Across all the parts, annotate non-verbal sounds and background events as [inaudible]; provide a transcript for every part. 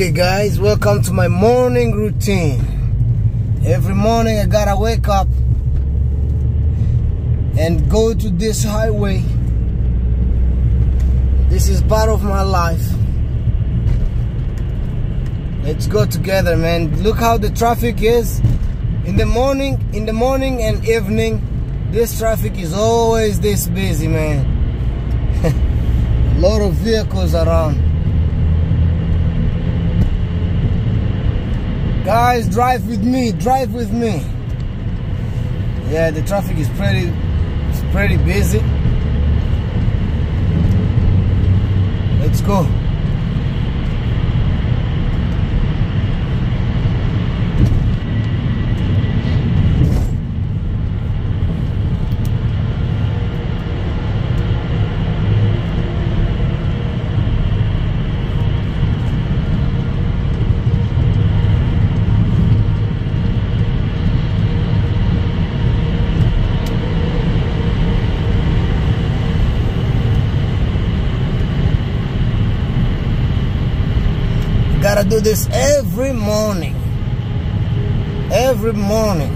Okay, guys, welcome to my morning routine. Every morning I gotta wake up and go to this highway. This is part of my life. Let's go together, man. Look how the traffic is. In the morning, in the morning and evening, this traffic is always this busy, man. [laughs] A lot of vehicles around. Guys, drive with me, drive with me. Yeah, the traffic is pretty, it's pretty busy. Let's go. Gotta do this every morning. Every morning.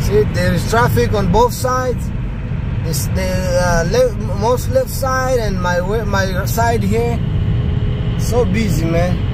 See, there is traffic on both sides. This the uh, left, most left side and my my side here. So busy, man.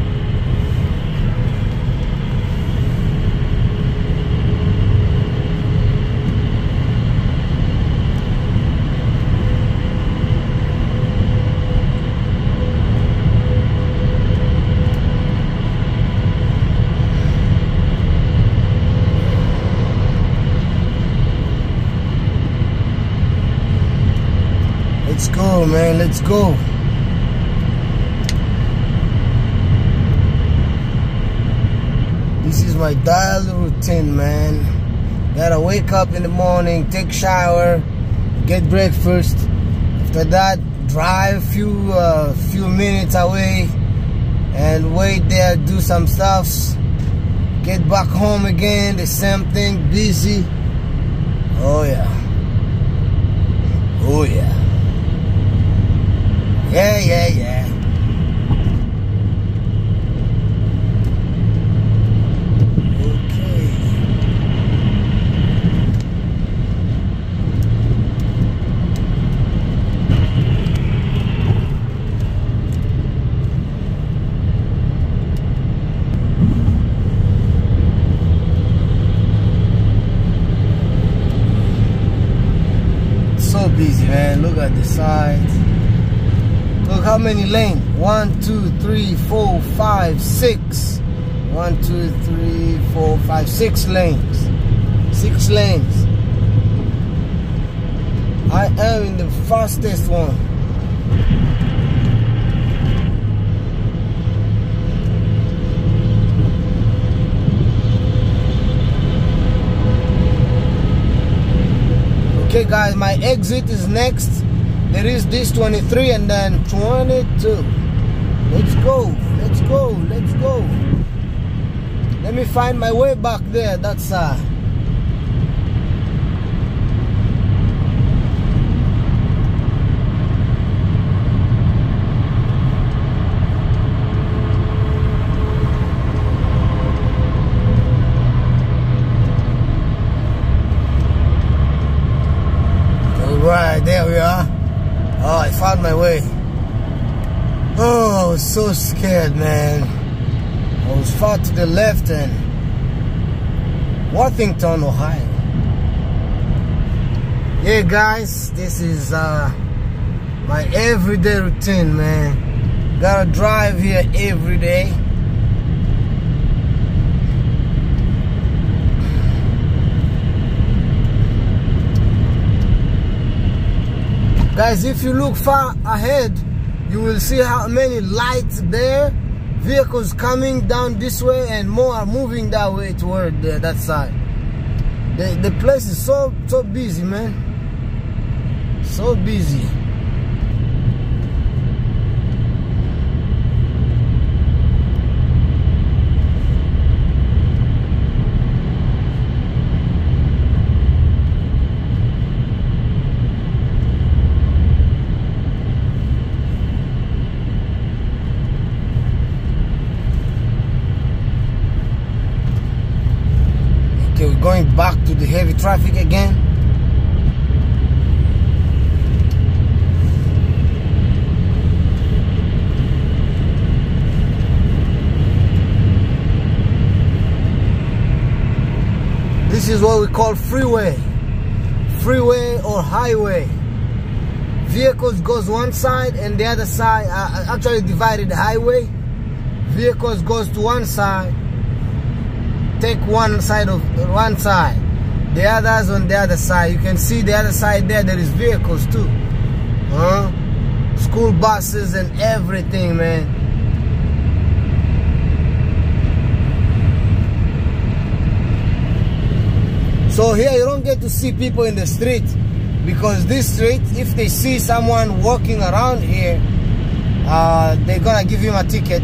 Man. Let's go. This is my daily routine, man. Gotta wake up in the morning, take shower, get breakfast. After that, drive few uh, few minutes away and wait there, do some stuffs. Get back home again, the same thing, busy. Oh yeah. Oh yeah. Yeah, yeah, yeah. So busy, man. Look at the sides. How many lanes. One, two, three, four, five, six. One, two, three, four, five, six lanes. Six lanes. I am in the fastest one. Okay guys, my exit is next there is this 23 and then 22 let's go let's go let's go. Let me find my way back there. That's uh all right there we are Oh, I found my way. Oh, I was so scared, man. I was far to the left and Worthington, Ohio. Yeah, guys, this is uh, my everyday routine, man. Gotta drive here every day. Guys, if you look far ahead, you will see how many lights there, vehicles coming down this way and more are moving that way toward that side. The, the place is so, so busy, man. So busy. going back to the heavy traffic again. This is what we call freeway. Freeway or highway. Vehicles goes one side and the other side, uh, actually divided highway. Vehicles goes to one side take one side of one side the others on the other side. You can see the other side there there is vehicles too. Huh? School buses and everything man. So here you don't get to see people in the street because this street if they see someone walking around here uh, they're gonna give him a ticket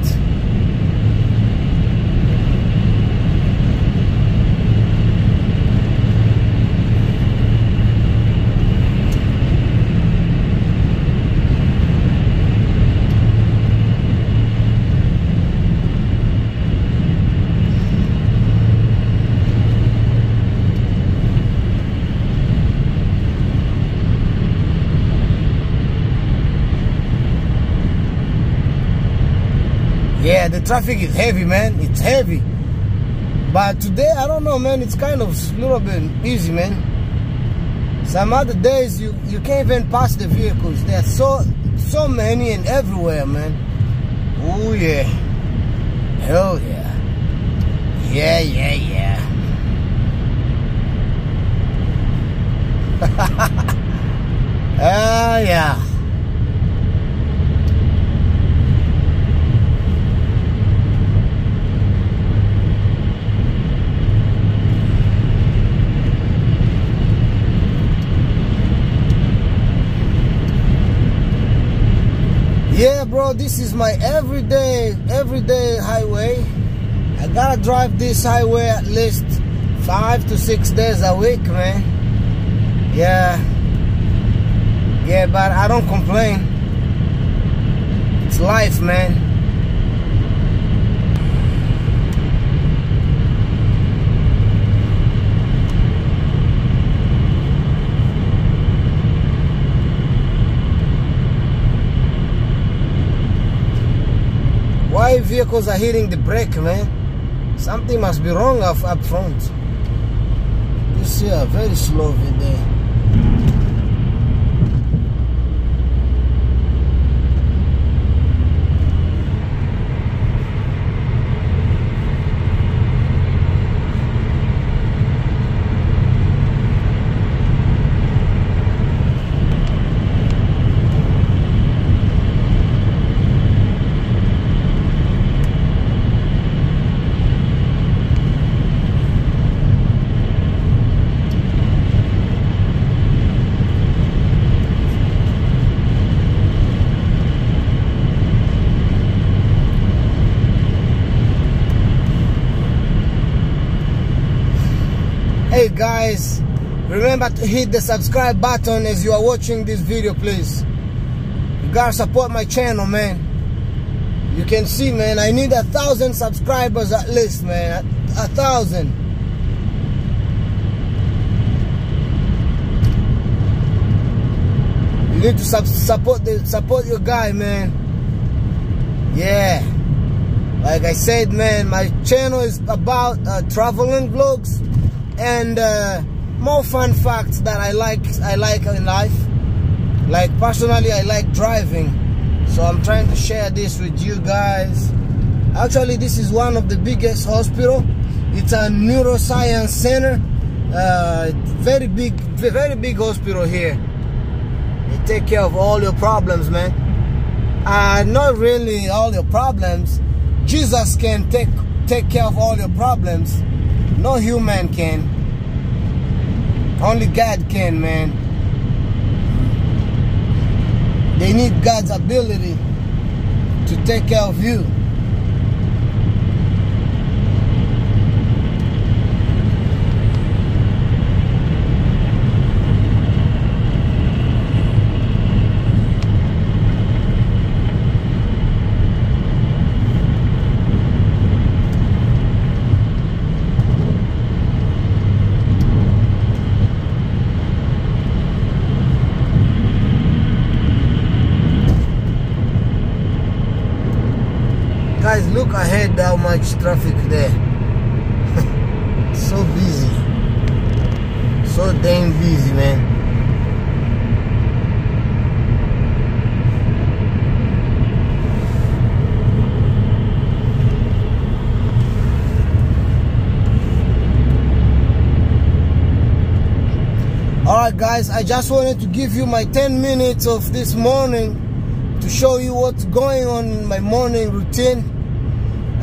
Yeah, the traffic is heavy, man. It's heavy. But today, I don't know, man. It's kind of a little bit easy, man. Some other days, you, you can't even pass the vehicles. There's so, so many and everywhere, man. Oh, yeah. Hell yeah. Yeah, yeah, yeah. [laughs] Ah, uh, yeah. yeah bro this is my everyday everyday highway. I gotta drive this highway at least five to six days a week man. Yeah. Yeah but i don't complain. It's life man vehicles are hitting the brake, man? Something must be wrong up, up front. You see a very slow there. Hey guys remember to hit the subscribe button as you are watching this video please. You gotta support my channel man. You can see man I need a thousand subscribers at least man. A, a thousand. You need to sub support the support your guy man. Yeah. Like I said man my channel is about uh, traveling vlogs and uh, more fun facts that I like I like in life. Like personally I like driving. So I'm trying to share this with you guys. Actually this is one of the biggest hospital. It's a neuroscience center. Uh, very big very big hospital here. They take care of all your problems man. Uh, not really all your problems. Jesus can take take care of all your problems no human can. Only God can, man. They need God's ability to take care of you. Much traffic there. [laughs] so busy. So damn busy, man. Alright guys, I just wanted to give you my 10 minutes of this morning to show you what's going on in my morning routine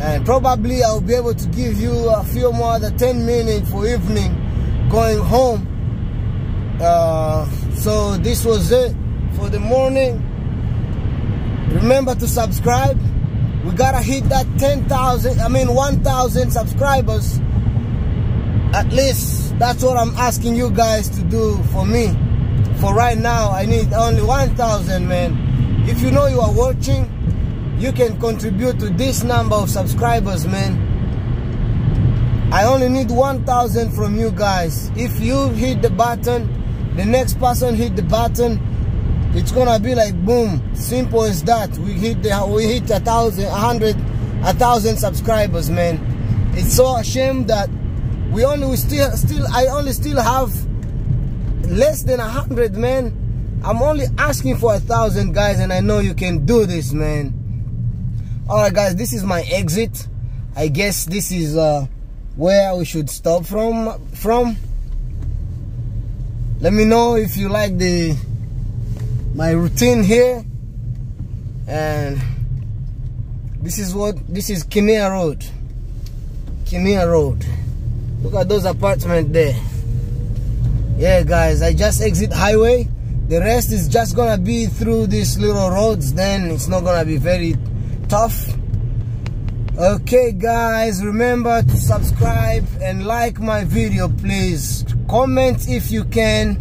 and probably I'll be able to give you a few more than 10 minutes for evening going home. Uh, so this was it for the morning. Remember to subscribe. We gotta hit that 10,000 I mean 1,000 subscribers. At least that's what I'm asking you guys to do for me. For right now I need only 1,000 man. If you know you are watching you can contribute to this number of subscribers man. I only need 1,000 from you guys. If you hit the button the next person hit the button it's gonna be like boom simple as that. We hit the we hit a thousand a hundred a thousand subscribers man. It's so a shame that we only we still still I only still have less than a hundred man. I'm only asking for a thousand guys and I know you can do this man alright guys this is my exit I guess this is uh, where we should stop from from let me know if you like the my routine here and this is what this is Kinnear Road Kinnear Road Look at those apartments there. Yeah, guys, I just exit highway. The rest is just gonna be through these little roads. Then it's not gonna be very tough. Okay, guys, remember to subscribe and like my video, please. Comment if you can.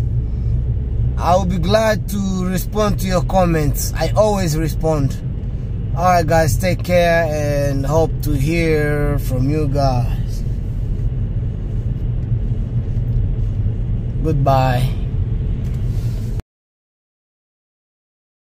I will be glad to respond to your comments. I always respond. Alright, guys, take care and hope to hear from you guys. Goodbye.